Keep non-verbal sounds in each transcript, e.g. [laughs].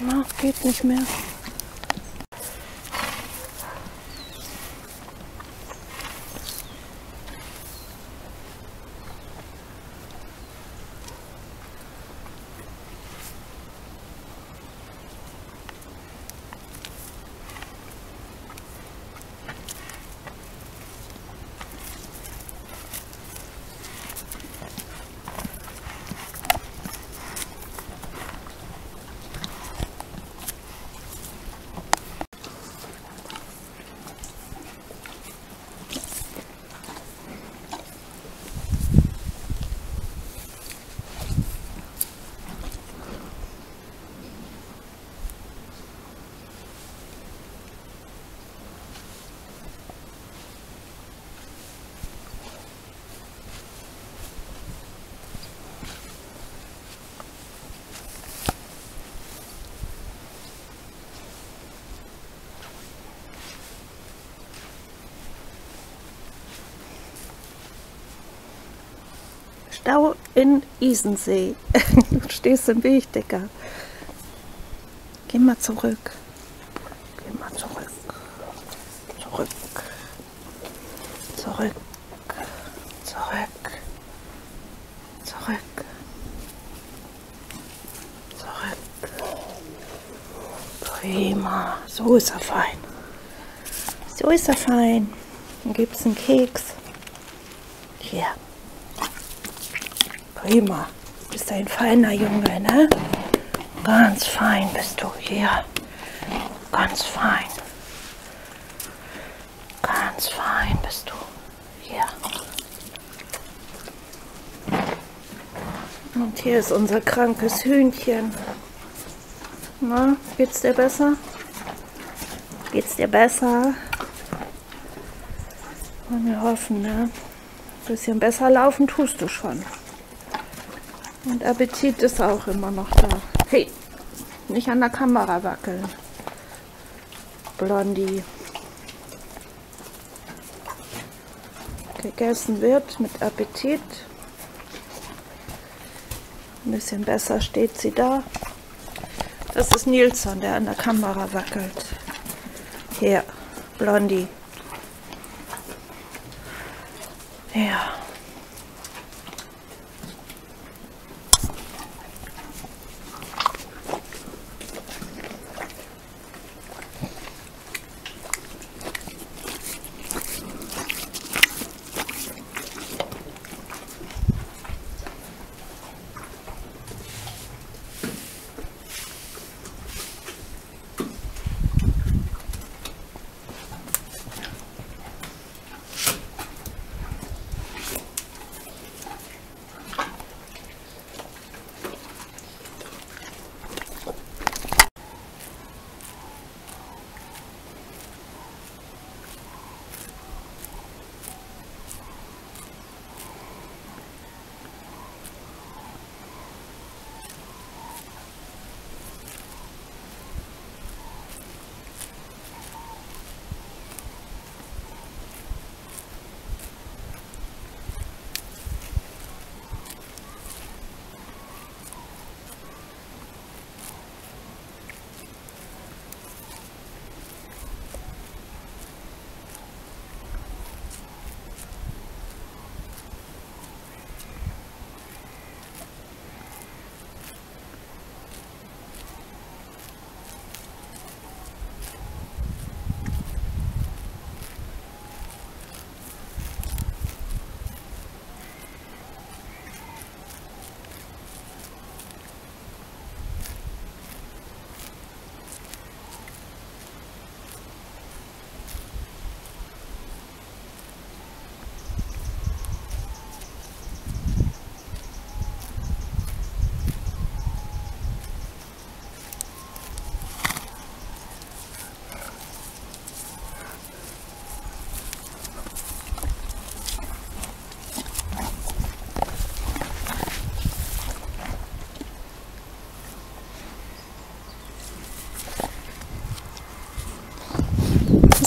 Na, geht nicht mehr. Stau in Isensee. [laughs] Du stehst im Weg, Dicker. Geh mal zurück. Geh mal zurück. Zurück. Zurück. Zurück. Zurück. Zurück. Prima. So ist er fein. So ist er fein. Dann gibt es einen Keks. Hier. Prima. Bist ein feiner Junge, ne? Ganz fein bist du hier. Ganz fein. Ganz fein bist du hier. Und hier ist unser krankes Hühnchen. Na, geht's dir besser? Geht's dir besser? Und wir hoffen, ne? Ein bisschen besser laufen tust du schon. Und Appetit ist auch immer noch da. Hey, nicht an der Kamera wackeln. Blondie. Gegessen wird mit Appetit. Ein bisschen besser steht sie da. Das ist Nilsson, der an der Kamera wackelt. Hier, Blondie. Ja.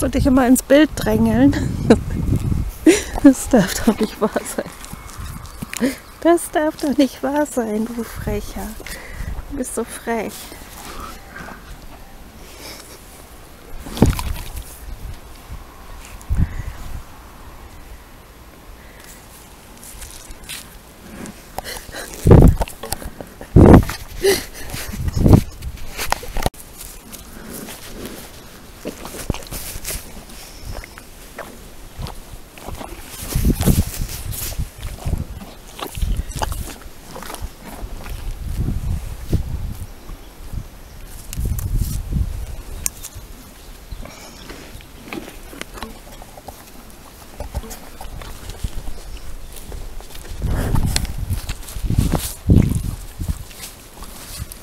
Musst du dich immer ins Bild drängeln? [laughs] Das darf doch nicht wahr sein. Das darf doch nicht wahr sein, du Frecher. Du bist so frech.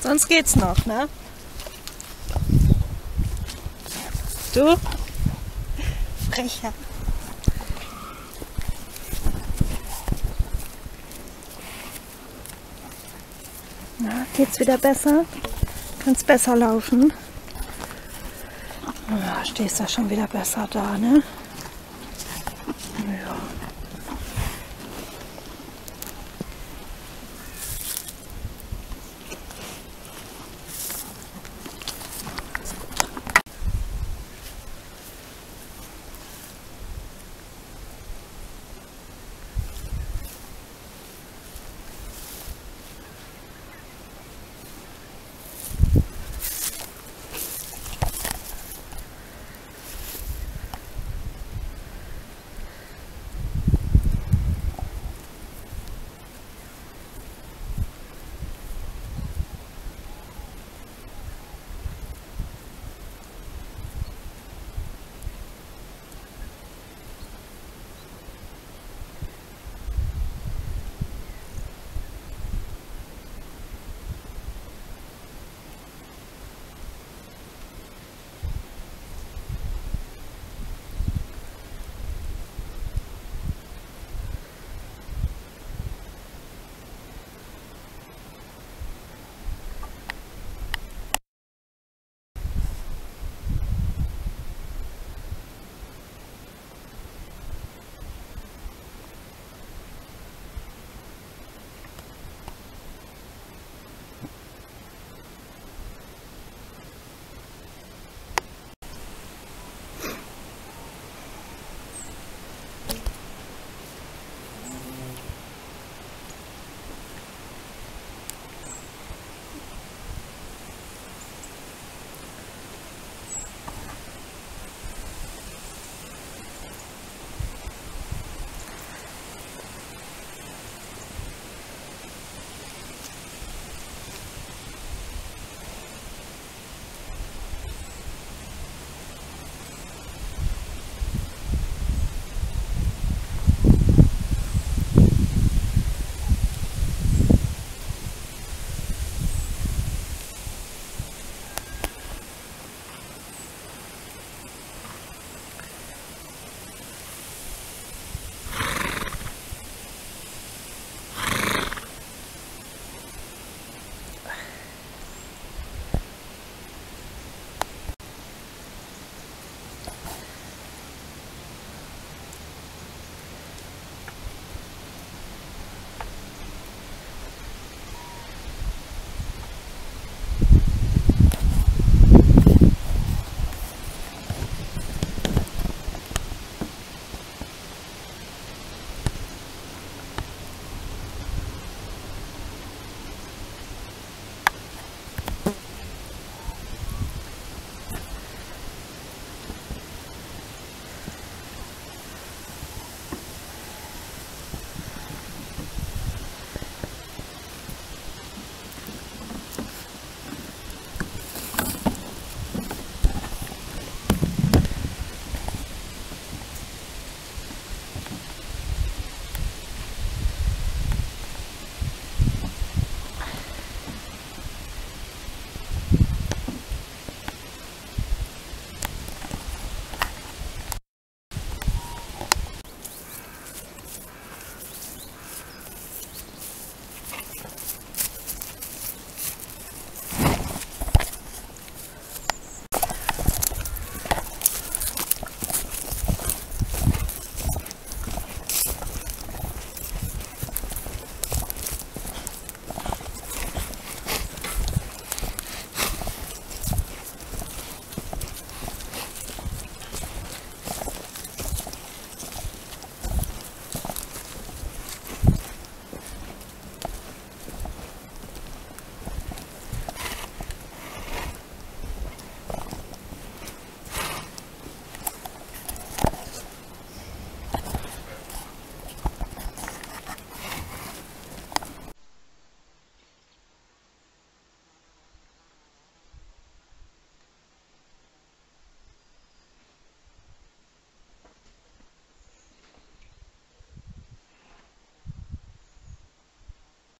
Sonst geht's noch, ne? Du? Frecher. Na, geht's wieder besser? Kann's besser laufen? Ja, stehst da schon wieder besser da, ne?